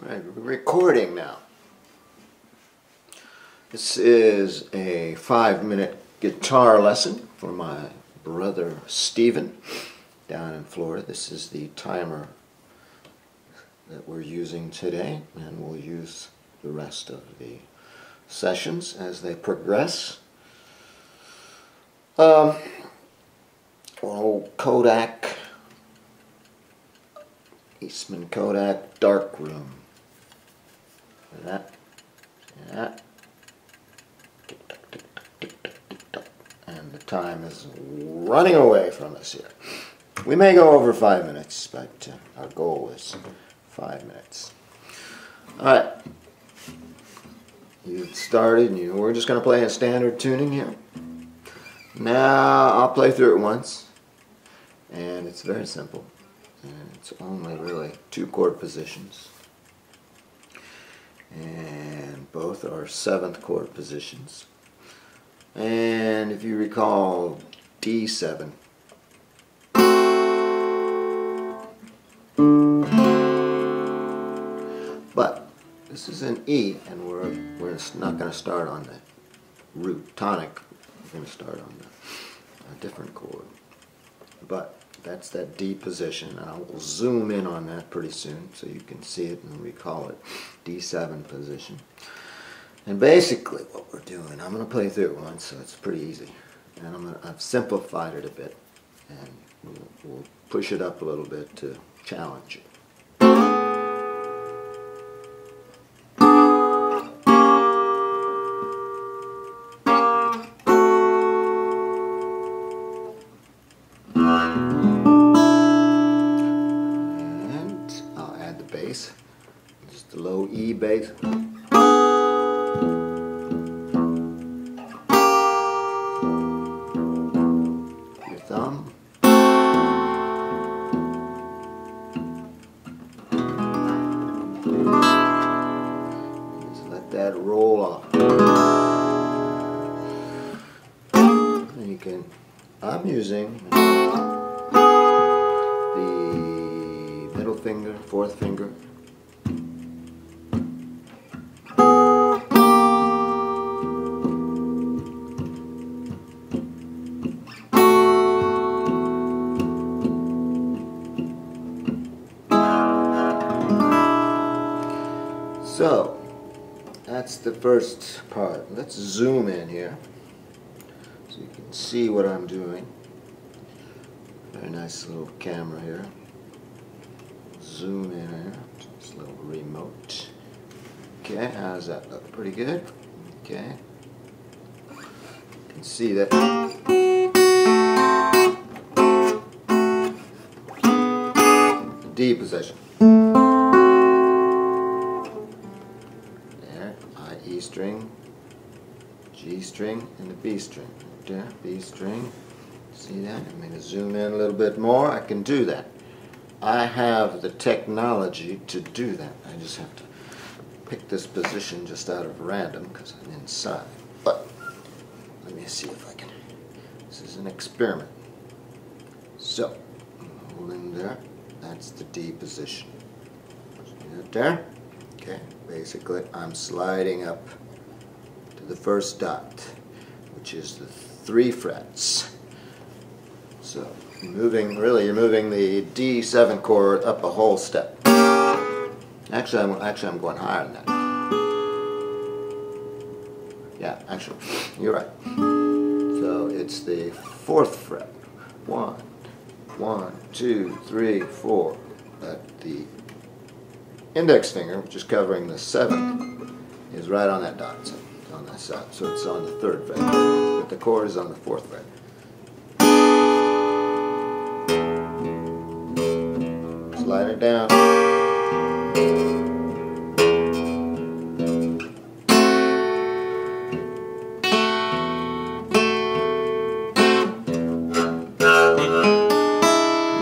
Right, we're recording now. This is a five minute guitar lesson for my brother Stephen down in Florida. This is the timer that we're using today, and we'll use the rest of the sessions as they progress. Um, old Kodak, Eastman Kodak Dark Room that, that. And the time is running away from us here. We may go over five minutes, but uh, our goal is five minutes. All right. You started, you, we're just going to play a standard tuning here. Now, I'll play through it once, and it's very simple. And it's only really two chord positions and both are seventh chord positions. And if you recall D7, but this is an E, and we're, we're not going to start on the root tonic. We're going to start on the, a different chord. But that's that D position. And I will zoom in on that pretty soon so you can see it and recall it. D7 position. And basically what we're doing, I'm going to play through it once so it's pretty easy. And I'm gonna, I've simplified it a bit and we'll, we'll push it up a little bit to challenge it. I'm using the middle finger, fourth finger, So, that's the first part. Let's zoom in here see what I'm doing. Very nice little camera here. Zoom in here, a little remote. Okay, how's that look? Pretty good? Okay. You can see that. D position. There, I E string, G string, and the B string. There, B string. See that? I'm going to zoom in a little bit more. I can do that. I have the technology to do that. I just have to pick this position just out of random because I'm inside. But let me see if I can. This is an experiment. So, holding there. That's the D position. See that there? Okay, basically I'm sliding up the first dot, which is the three frets. So moving, really you're moving the D7 chord up a whole step. Actually, I'm, actually I'm going higher than that. Yeah, actually, you're right. So it's the fourth fret. One, one, two, three, four. At the index finger, which is covering the seventh, is right on that dot, so on that side. So it's on the third fret, but the chord is on the fourth fret. Slide it down.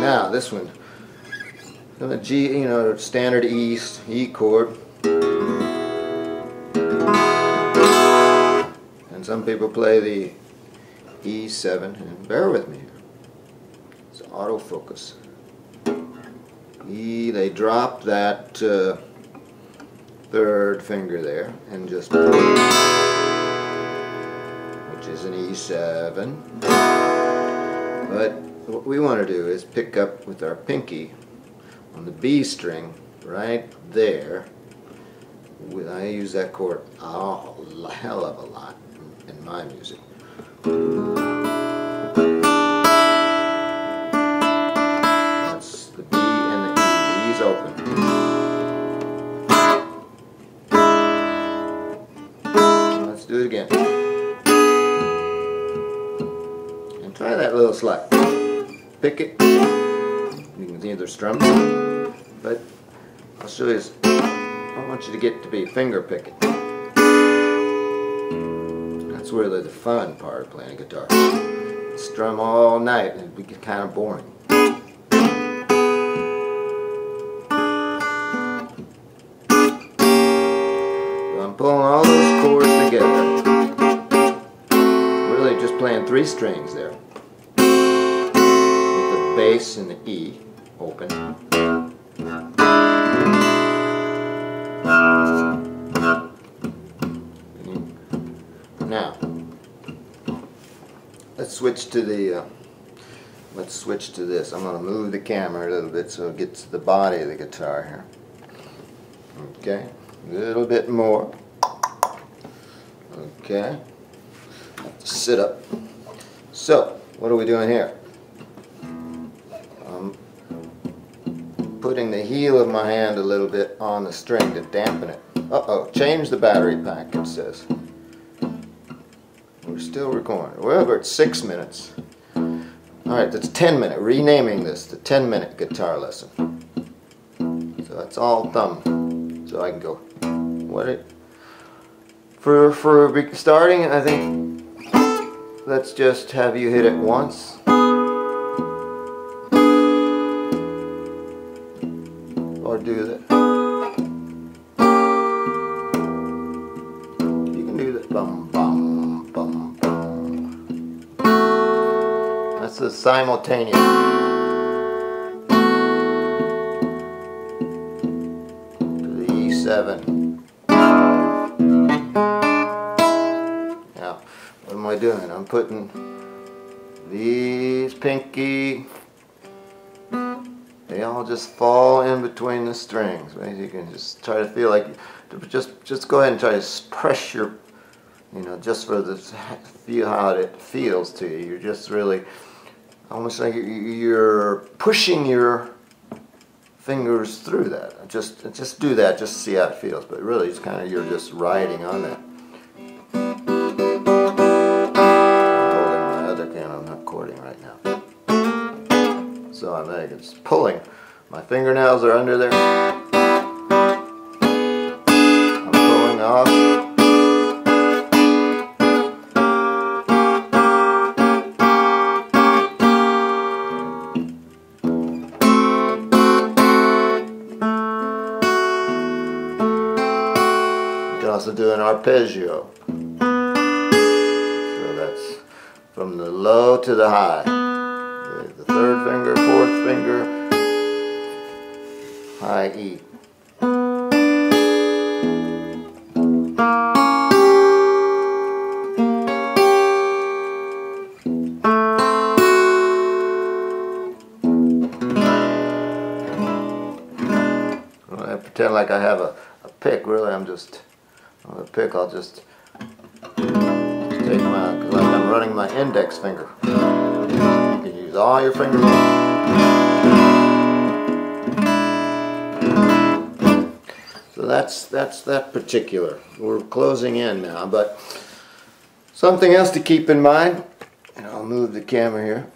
Now this one the G, you know, standard E, E chord. Some people play the E7, and bear with me. It's autofocus. E, they drop that uh, third finger there and just which is an E7. But what we want to do is pick up with our pinky on the B string right there. I use that chord a hell of a lot in my music. That's the B and the E. E's open. Let's do it again. And try that little slide. Pick it. You can either strum, but I'll show you. I want you to get to be finger picking. That's where the fun part of playing guitar. Strum all night and it'd be kind of boring. So I'm pulling all those chords together. Really just playing three strings there. With the bass and the E open. Switch to the, uh, let's switch to this. I'm going to move the camera a little bit so it gets to the body of the guitar here. Okay, a little bit more. Okay, sit up. So, what are we doing here? I'm putting the heel of my hand a little bit on the string to dampen it. Uh-oh, change the battery pack, it says. Still recording. We're at six minutes. Alright, that's 10 minute. Renaming this the 10 minute guitar lesson. So that's all thumb. So I can go. What it for for starting, I think let's just have you hit it once. Or do that. Simultaneous. The E7. Now, what am I doing? I'm putting these pinky, they all just fall in between the strings. Right? You can just try to feel like, just, just go ahead and try to press your you know, just for the feel how it feels to you. You're just really almost like you're pushing your fingers through that. Just just do that, just see how it feels. But really, it's kind of you're just riding on that. Holding my other. I'm not chording right now. So I'm like it's pulling. My fingernails are under there. An arpeggio. So that's from the low to the high. The third finger, fourth finger, high E. Pretend like I have a, a pick, really I'm just on the pick, I'll just, take my, because I'm running my index finger. You can use all your fingers. So that's, that's that particular. We're closing in now, but something else to keep in mind, and I'll move the camera here.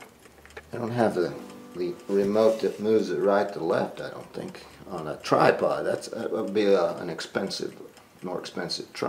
I don't have the, the remote that moves it right to left, I don't think, on a tripod. That's, that would be a, uh, an expensive more expensive truck.